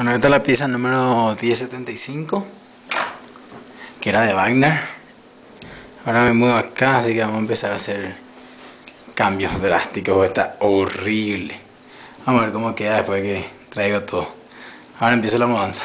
Bueno, esta es la pieza número 1075, que era de Wagner. Ahora me muevo acá, así que vamos a empezar a hacer cambios drásticos. Está horrible. Vamos a ver cómo queda después de que traigo todo. Ahora empiezo la mudanza.